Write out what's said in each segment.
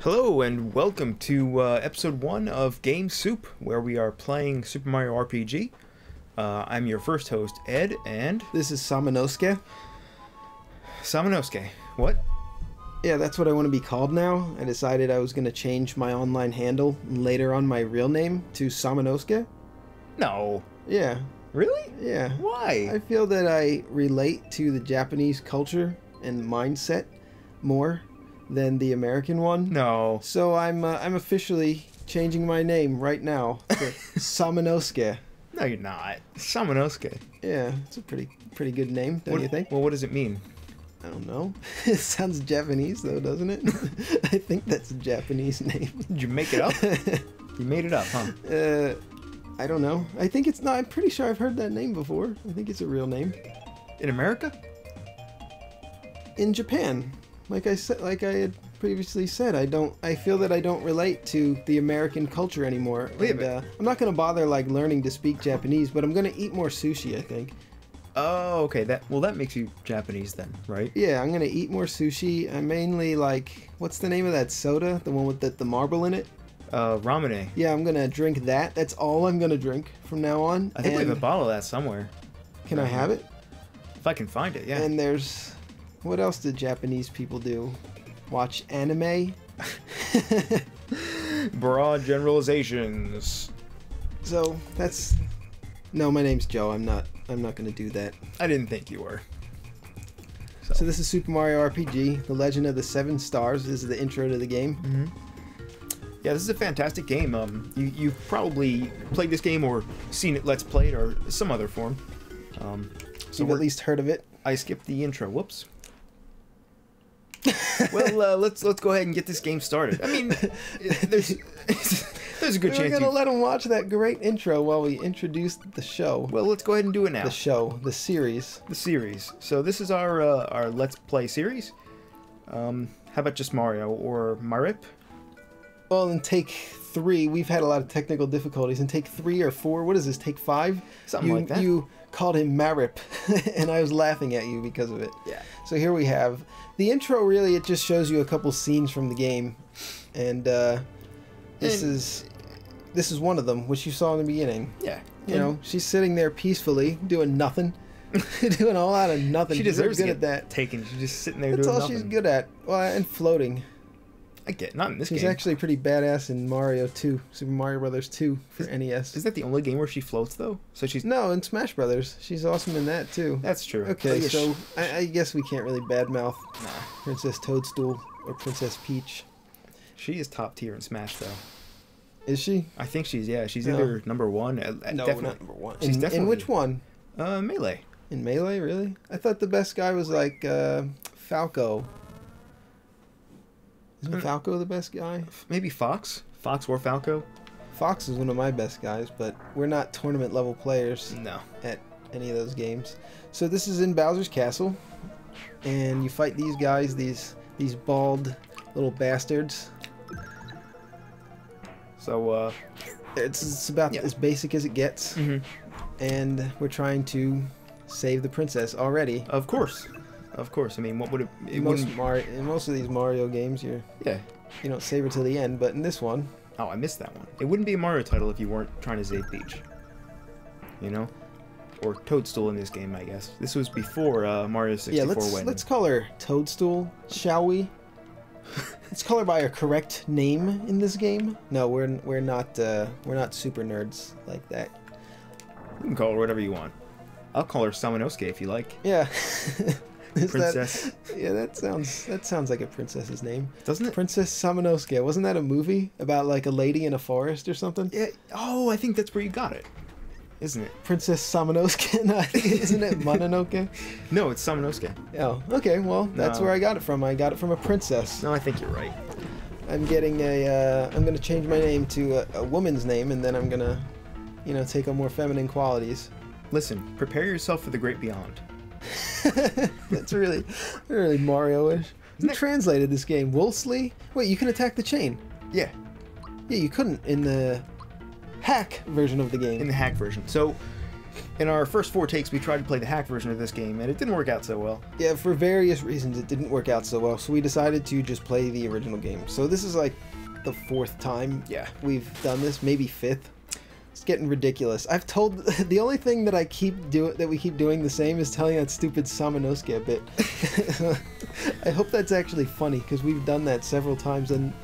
Hello and welcome to uh, episode one of Game Soup, where we are playing Super Mario RPG. Uh, I'm your first host, Ed, and This is Samanosuke. Samanosuke. What? Yeah, that's what I want to be called now. I decided I was going to change my online handle and later on my real name to Samanosuke. No. Yeah, Really? yeah. Why? I feel that I relate to the Japanese culture and mindset more than the American one. No. So I'm uh, I'm officially changing my name right now to Samanosuke. No, you're not. Samanosuke. Yeah, it's a pretty pretty good name, don't What, you think? Well, what does it mean? I don't know. it sounds Japanese though, doesn't it? I think that's a Japanese name. Did you make it up? you made it up, huh? Uh, I don't know. I think it's not. I'm pretty sure I've heard that name before. I think it's a real name In America? in Japan. Like I said, like I had previously said, I don't. I feel that I don't relate to the American culture anymore. Wait and, uh, I'm not gonna bother like learning to speak Japanese, but I'm gonna eat more sushi. I think. Oh, okay. That well, that makes you Japanese then, right? Yeah, I'm gonna eat more sushi. I mainly like. What's the name of that soda? The one with the, the marble in it. Uh, ramune. Yeah, I'm gonna drink that. That's all I'm gonna drink from now on. I think we have a bottle of that somewhere. Can I have it? If I can find it, yeah. And there's what else did Japanese people do? Watch anime. Broad generalizations. so that's no. My name's Joe. I'm not. I'm not gonna do that. I didn't think you were. So this is Super Mario RPG: The Legend of the Seven Stars. This is the intro to the game. Mm-hmm. Yeah, this is a fantastic game. Um, you you've probably played this game or seen it let's played or some other form. Um, so You've at least heard of it. I skipped the intro. Whoops. well, uh, let's let's go ahead and get this game started. I mean, there's there's a good We're gonna You, let them watch that great intro while we introduce the show. well, let's go ahead and do it now. The show, the series. the series. So this is our uh, our let's play series. Um, how about just Mario or Marip? Well, in take three, we've had a lot of technical difficulties. In take three or four, what is this? Take five? Something you, like that. You called him Marip, and I was laughing at you because of it. Yeah. So here we have the intro. Really, it just shows you a couple scenes from the game, and uh, this And- is this is one of them, which you saw in the beginning. Yeah. You know, she's sitting there peacefully doing nothing, doing a whole lot of nothing. she deserves good at that. taken. She's just sitting there That's all nothing. she's good at. Well, and floating. I get not in this game. She's game. actually pretty badass in Mario 2, Super Mario Brothers 2 for NES. Is that the only game where she floats though? So she's No, in Smash Brothers, she's awesome in that too. that's true. Okay, yeah, so sh- I, I guess we can't really badmouth nah, Princess Toadstool or Princess Peach. she is top tier in Smash though. Is she? I think she's yeah. She's No. either number one. Uh, uh, definitely. number one. She's in, definitely- in which one? Uh, melee. In Melee, really? I thought the best guy was like uh, Falco. Isn't Uh, Falco the best guy? Maybe Fox. Fox or Falco. Fox is one of my best guys, but we're not tournament level players. No. at any of those games. So this is in Bowser's Castle, and you fight these guys, these these bald little bastards. So uh. It's, it's about Yeah. as basic as it gets, mhm. and we're trying to save the princess already. Of course. Of course. I mean, what would it? It most, wouldn't. Mar- in most of these Mario games, you're Yeah. you don't save it till the end, but in this one, Oh, I missed that one. It wouldn't be a Mario title if you weren't trying to save Peach. You know? Or Toadstool in this game, I guess. This was before uh, Mario 64 yeah, let's went. let's call her Toadstool, shall we? let's call her by her correct name in this game. No, we're we're not uh, we're not super nerds like that. You can call her whatever you want. I'll call her Samanosuke if you like. Yeah. Is Princess. That, yeah, that sounds that sounds like a princess's name. Doesn't it? Princess Samanosuke. Wasn't that a movie about like a lady in a forest or something? Yeah. Oh, I think that's where you got it. Isn't it? Princess Samanosuke. no, isn't it Mononoke? No, it's Samanosuke. Oh, okay. Well, that's No. where I got it from. I got it from a princess. No, I think you're right. I'm getting a. Uh, I'm gonna change my name to a, a woman's name, and then I'm gonna, you know, take on more feminine qualities. Listen, prepare yourself for the great beyond. That's really, really Mario-ish. Who that- translated this game? Woolsey? Wait, you can attack the chain. Yeah, Yeah, you couldn't in the hack version of the game. in the hack version. So, in our first four takes, we tried to play the hack version of this game, and it didn't work out so well. Yeah, for various reasons, it didn't work out so well, so we decided to just play the original game. So this is like the fourth time Yeah. we've done this, maybe fifth. It's getting ridiculous. I've told the only thing that I keep doing that we keep doing the same is telling that stupid Samanosuke bit. I hope that's actually funny because we've done that several times and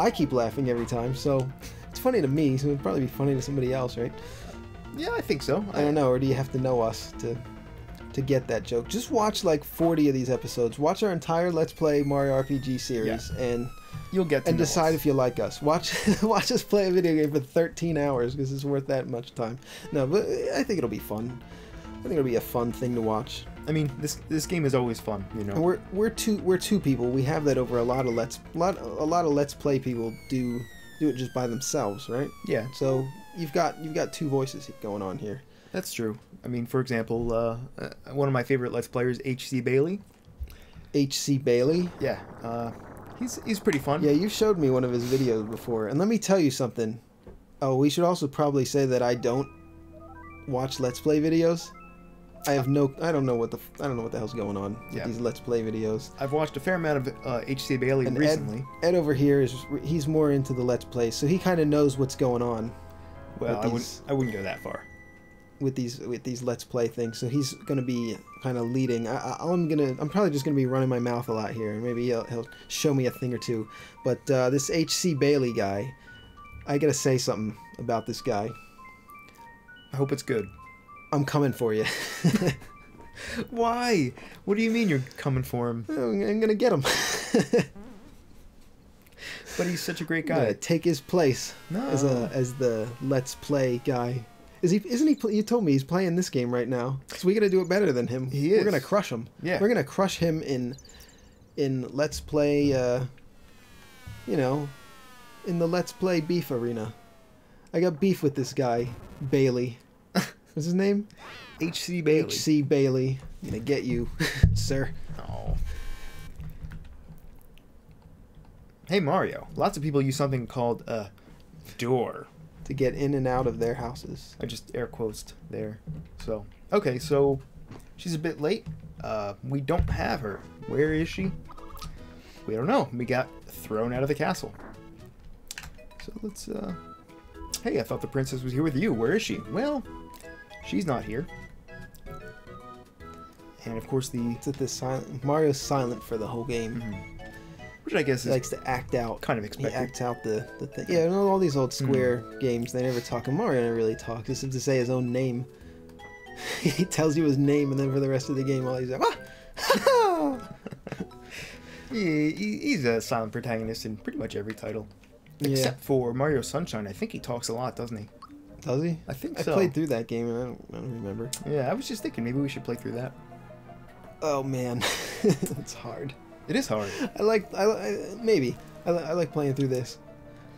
I keep laughing every time. So it's funny to me, so it'd probably be funny to somebody else, right? Yeah, I think so. I don't know, or do you have to know us to to get that joke? Just watch like 40 of these episodes. Watch our entire Let's Play Mario RPG series and You'll get to and decide us. if you like us. Watch watch us play a video game for 13 hours because it's worth that much time. No, but I think it'll be fun. I think it'll be a fun thing to watch. I mean, this this game is always fun, you know. And we're we're two we're two people. We have that over a lot of let's lot a lot of let's play people do do it just by themselves, right? yeah, So you've got you've got two voices going on here. That's true. I mean, for example, uh, uh, one of my favorite Let's Players, H.C. Bailey. H.C. Bailey. Yeah, uh, he's he's pretty fun. Yeah, you showed me one of his videos before, and let me tell you something. Oh, we should also probably say that I don't watch Let's Play videos. I have no, I don't know what the, I don't know what the hell's going on with Yeah. these Let's Play videos. I've watched a fair amount of uh, H.C. Bailey And recently. Ed, Ed over here is, he's more into the Let's Play, so he kind of knows what's going on well, I wouldn't I wouldn't go that far. With these with these Let's Play things. So he's gonna be kind of leading. I, I, I'm gonna, I'm probably just gonna be running my mouth a lot here. And maybe he'll, he'll show me a thing or two. But uh, this H.C. Bailey guy, I gotta say something about this guy. I hope it's good. I'm coming for you. Why? What do you mean you're coming for him? I'm gonna get him. But he's such a great guy. take his place No. as a as the Let's Play guy. Is he? Isn't he? You told me he's playing this game right now. So we gotta do it better than him. He is. We're gonna crush him. Yeah. We're gonna crush him in in Let's Play. Uh, you know, in the Let's Play beef arena. I got beef with this guy, Bailey. What's his name? H.C. Bailey. H.C. Bailey. I'm gonna get you, sir. Oh. Hey Mario, lots of people use something called a door. To get in and out of their houses. I just air quotes there. So, okay, so she's a bit late. Uh, we don't have her. Where is she? We don't know. We got thrown out of the castle. So let's, uh. Hey, I thought the princess was here with you. Where is she? Well, she's not here. And of course, the. It's at this silent. Mario's silent for the whole game. Which I guess He is likes to act out. kind of He acts out the, the thing. Yeah, all these old Square games, they never talk. And Mario never really talks. He seems to say his own name. he tells you his name, and then for the rest of the game, all he's like, ah! He, he- he's a silent protagonist in pretty much every title. Yeah. Except for Mario Sunshine. I think he talks a lot, doesn't he? Does he? I think I so. played through that game, and I don't, I don't remember. Yeah, I was just thinking maybe we should play through that. Oh man, it's hard. It is hard. I like, I, I maybe I, I like playing through this.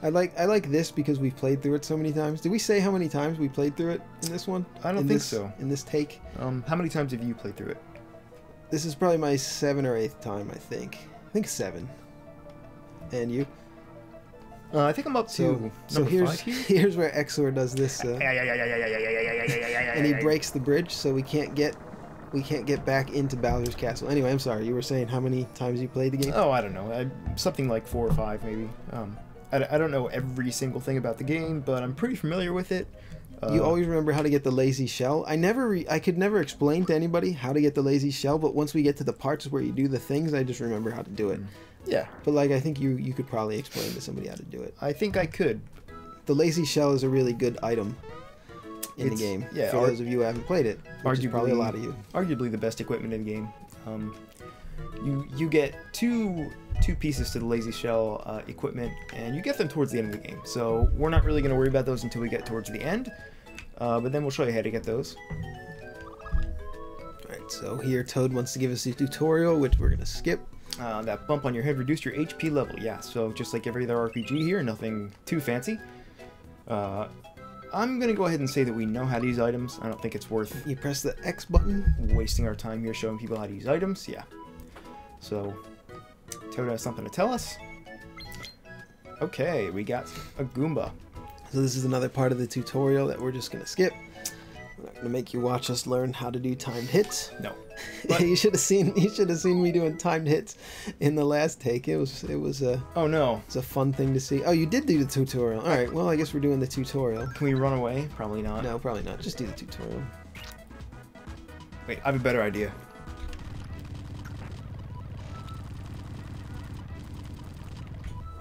I like I like this because we've played through it so many times. Did we say how many times we played through it in this one? I don't In think this- so. In this take, Um, how many times have you played through it? this is probably my seven or eighth time. I think. I think seven. And you? Uh, I think I'm up to So so here's here. here's where Exor does this, uh, and he breaks the bridge, so we can't get we can't get back into Bowser's castle. Anyway, I'm sorry. You were saying how many times you played the game? Oh, I don't know. I, something like four or five, maybe. Um, I, I don't know every single thing about the game, but I'm pretty familiar with it. Uh, you always remember how to get the lazy shell. I never, re- I could never explain to anybody how to get the lazy shell, but once we get to the parts where you do the things, I just remember how to do it. Yeah, But like, I think you you could probably explain to somebody how to do it. I think I could. The lazy shell is a really good item in the game. yeah, for those of you who haven't played it, is probably a lot of you. Arguably the best equipment in the game. Um, you you get two two pieces to the lazy shell uh, equipment, and you get them towards the end of the game. So we're not really going to worry about those until we get towards the end. Uh, but then we'll show you how to get those. Alright, so here Toad wants to give us a tutorial, which we're gonna skip. Uh, that bump on your head reduced your HP level. Yeah, so just like every other RPG here, nothing too fancy. Uh, I'm gonna go ahead and say that we know how to use items. I don't think it's worth You press the X button. wasting our time here showing people how to use items. Yeah. So, Toad has something to tell us. Okay, we got a Goomba. So this is another part of the tutorial that we're just gonna skip. Gonna make you watch us learn how to do timed hits. No. You should have seen. You should have seen me doing timed hits in the last take. It was. It was a. Oh no. It's a fun thing to see. Oh, you did do the tutorial. All right. Well, I guess we're doing the tutorial. Can we run away? Probably not. No, probably not. Just do the tutorial. Wait, I have a better idea.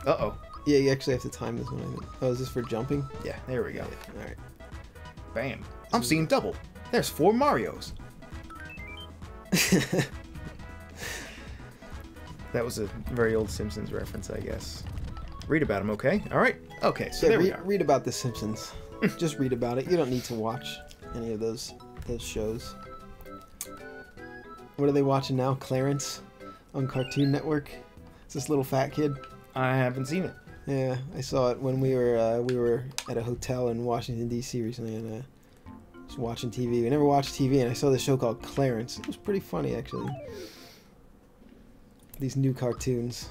Uh oh. Yeah, you actually have to time this one. I think. Oh, is this for jumping? Yeah, there we go. All right. Bam. I'm seeing double. There's four Marios. That was a very old Simpsons reference, I guess. Read about him, okay? All right. Okay, so yeah, there we read, are. read about The Simpsons. Just read about it. You don't need to watch any of those those shows. What are they watching now? Clarence on Cartoon Network. It's this little fat kid. I haven't seen it. Yeah, I saw it when we were uh, we were at a hotel in Washington D.C. recently, and uh, was watching TV. We never watched TV, and I saw this show called Clarence. It was pretty funny, actually. These new cartoons.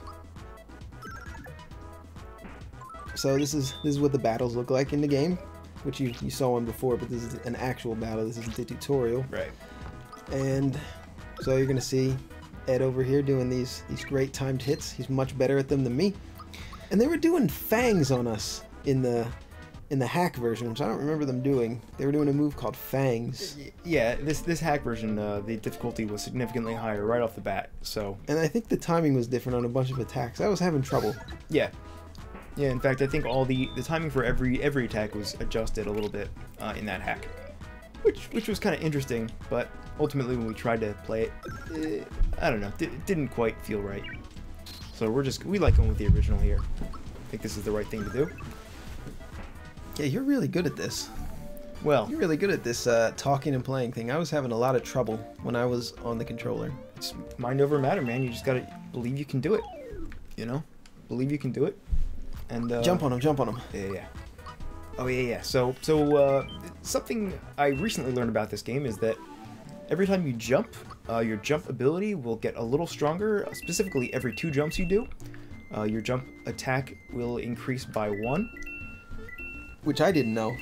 So this is this is what the battles look like in the game, which you you saw one before, but this is an actual battle. This isn't the tutorial. Right. And so you're gonna see Ed over here doing these these great timed hits. He's much better at them than me. And they were doing fangs on us in the in the hack version, which I don't remember them doing. They were doing a move called fangs. Yeah, this this hack version, uh, the difficulty was significantly higher right off the bat. So And I think the timing was different on a bunch of attacks. I was having trouble. yeah, yeah. In fact, I think all the the timing for every every attack was adjusted a little bit uh, in that hack, which which was kind of interesting. But ultimately, when we tried to play it, eh, I don't know, it didn't quite feel right. So we're just we like going with the original here. I think this is the right thing to do. Yeah, you're really good at this. Well, You're really good at this uh, talking and playing thing. I was having a lot of trouble when I was on the controller. it's mind over matter, man. You just gotta believe you can do it. You know, believe you can do it. And uh, jump on him, jump on him. Yeah, yeah. Oh yeah, yeah. So, so uh, something I recently learned about this game is that every time you jump, uh, your jump ability will get a little stronger. Specifically, every two jumps you do, uh, your jump attack will increase by one. Which I didn't know.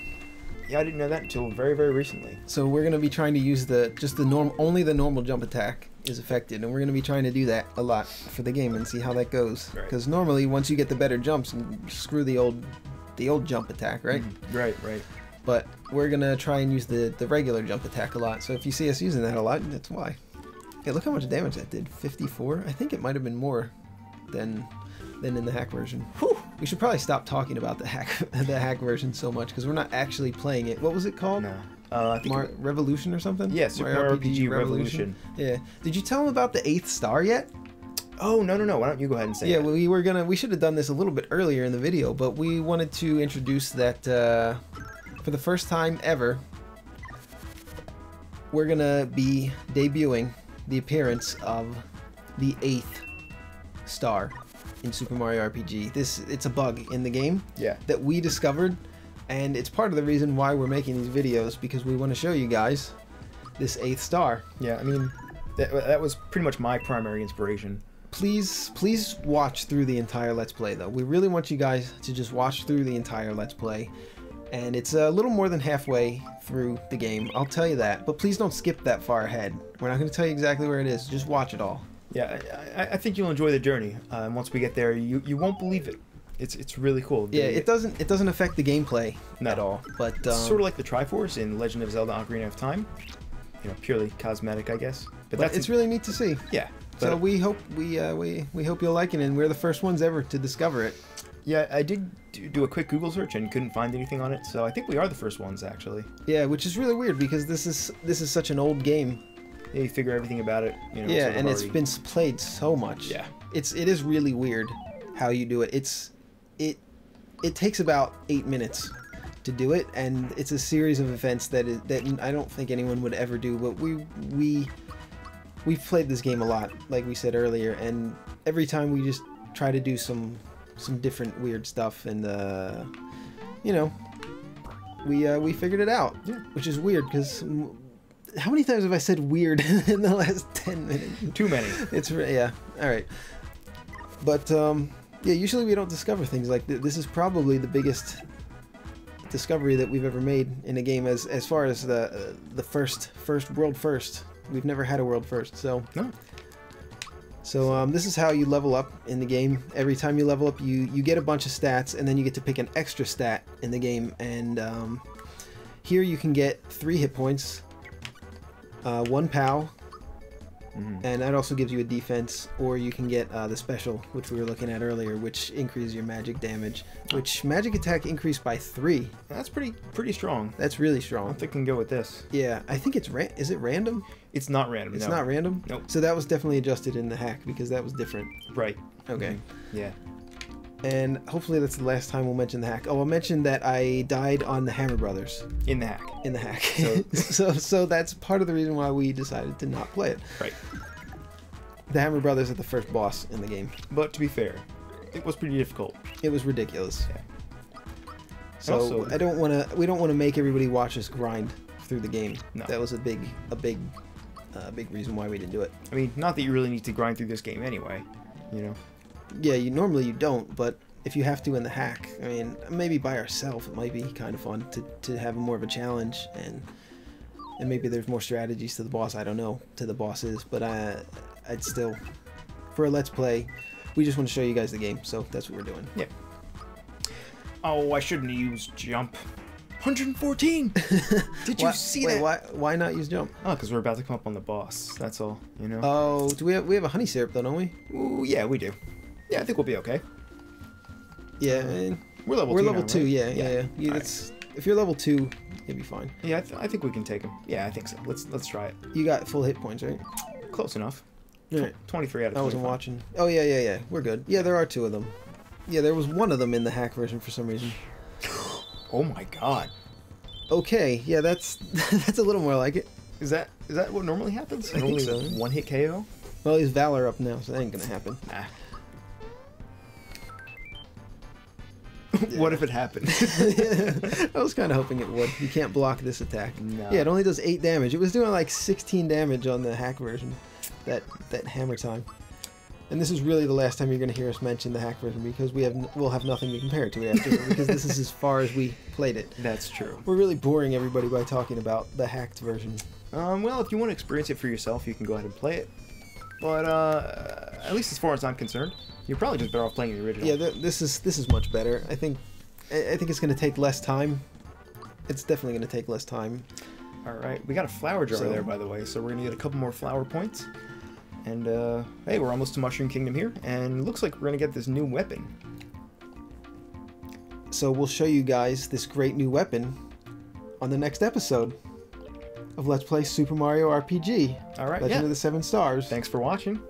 Yeah, I didn't know that until very, very recently. So we're gonna be trying to use the just the norm only the normal jump attack is affected, and we're gonna be trying to do that a lot for the game and see how that goes. Right. Because normally once you get the better jumps, screw the old the old jump attack, right? Mhm. Right, right. But we're gonna try and use the the regular jump attack a lot. So if you see us using that a lot, that's why. Hey, look how much damage that did. 54. I think it might have been more than than in the hack version. Whew. We should probably stop talking about the hack the hack version so much because we're not actually playing it. What was it called? No. Uh. Mar- Revolution or something? yeah, Super Mario RPG Revolution. Yeah. Did you tell him about the eighth star yet? Oh no, no, no. Why don't you go ahead and say Yeah, well, we were gonna. We should have done this a little bit earlier in the video, but we wanted to introduce that uh, for the first time ever. We're gonna be debuting the appearance of the eighth star in Super Mario RPG. This it's a bug in the game Yeah. that we discovered, and it's part of the reason why we're making these videos because we want to show you guys this eighth star. Yeah. I mean, that, that was pretty much my primary inspiration. please please watch through the entire let's play though we really want you guys to just watch through the entire let's play and it's a little more than halfway through the game i'll tell you that but please don't skip that far ahead we're not going to tell you exactly where it is just watch it all Yeah, I, I- I think you'll enjoy the journey. Uh, and once we get there, you, you won't believe it. It's it's really cool. yeah The- it doesn't it doesn't affect the gameplay No. at all but um, It's sort of like the Triforce in Legend of Zelda: Ocarina of Time. You know, purely cosmetic, I guess. But, but that's it's really neat to see yeah. so we hope we uh, we we hope you'll like it and we're the first ones ever to discover it yeah, I did do do a quick Google search and couldn't find anything on it. So I think we are the first ones actually. yeah which is really weird because this is this is such an old game You figure everything about it. You know, yeah sort of and it's been played so much Yeah. it's it is really weird how you do it it's it it takes about eight minutes to do it and it's a series of events that is that i don't think anyone would ever do but we we we've played this game a lot like we said earlier and every time we just try to do some some different weird stuff and uh you know we uh we figured it out Yeah. which is weird because how many times have i said weird in the last 10 minutes Too many. it's yeah. All right. But um, yeah, usually we don't discover things like th- this. Is probably the biggest discovery that we've ever made in a game. As as far as the uh, the first first world first, we've never had a world first. So No. So um, this is how you level up in the game. Every time you level up, you you get a bunch of stats, and then you get to pick an extra stat in the game. And um, here you can get three hit points, uh, one POW, Mhm. and that also gives you a defense. Or you can get uh, the special, which we were looking at earlier, which increases your magic damage. Which magic attack increased by three. That's pretty pretty strong. That's really strong. don't think can go with this. Yeah, I think it's ran. Is it random? It's not random. It's no. not random. Nope. So that was definitely adjusted in the hack because that was different. Right. Okay. Yeah. And hopefully that's the last time we'll mention the hack. Oh, I'll mention that I died on the Hammer Brothers In the hack. in the hack. So- So, so, that's part of the reason why we decided to not play it. Right. The Hammer Brothers are the first boss in the game. But to be fair, it was pretty difficult. It was ridiculous. Yeah. So Also- I don't want to. We don't want to make everybody watch us grind through the game. No. That was a big, a big, uh, big reason why we didn't do it. I mean, not that you really need to grind through this game anyway. You know. Yeah, you normally you don't, but if you have to in the hack, I mean, maybe by ourselves it might be kind of fun to, to have more of a challenge and and maybe there's more strategies to the boss. I don't know to the bosses, but I I'd still for a let's play, we just want to show you guys the game, so that's what we're doing. Yeah. Oh, I shouldn't have used jump. 114. Did you Why- see wait, that? Why why not use jump? Oh, because we're about to come up on the boss. That's all. You know. Oh, do we have we have a honey syrup though, don't we? Ooh, yeah, we do. Yeah, I think we'll be okay. Yeah, uh, and We're level. we're two level now, two. right? Yeah, yeah, yeah. You, Alright. it's, if you're level two, you'll be fine. Yeah, I, th- I think we can take him. Yeah, I think so. Let's let's try it. You got full hit points, right? Close enough. Alright. 23 out of I wasn't watching. Oh yeah, yeah, yeah. We're good. Yeah, there are two of them. Yeah, there was one of them in the hack version for some reason. Oh my god. Okay, yeah, that's that's a little more like it. Is that is that what normally happens? I think so. one hit KO? Well, he's Valor up now, so that ain't gonna happen. Nah. what if it happened? I was kind of hoping it would. You can't block this attack. No. Yeah, it only does eight damage. It was doing like 16 damage on the hack version. That that hammer time. And this is really the last time you're going to hear us mention the hack version because we have n- we'll have nothing to compare it to after because this is as far as we played it. That's true. We're really boring everybody by talking about the hacked version. Um, well, if you want to experience it for yourself, you can go ahead and play it. But uh, at least as far as I'm concerned, you're probably just better off playing the original. Yeah, th- this is this is much better. I think I I think it's going to take less time. It's definitely going to take less time. All right, we got a flower jar So- there, by the way, so we're gonna get a couple more flower points. And uh, hey, we're almost to Mushroom Kingdom here, and it looks like we're gonna get this new weapon. So we'll show you guys this great new weapon on the next episode of Let's Play Super Mario RPG. All right, Legend yeah. of the Seven Stars. Thanks for watching.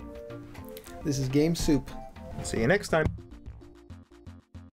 This is Game Soup. See you next time.